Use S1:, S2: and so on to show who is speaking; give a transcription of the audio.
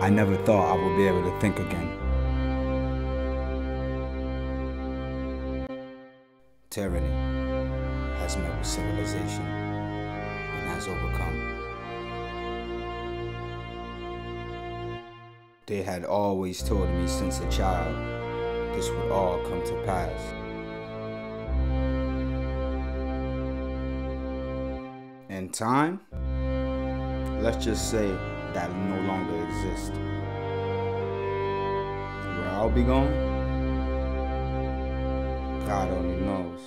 S1: I never thought I would be able to think again. Tyranny has met with civilization and has overcome. They had always told me since a child this would all come to pass. In time, let's just say that no longer exist. Where I'll be going, God only knows.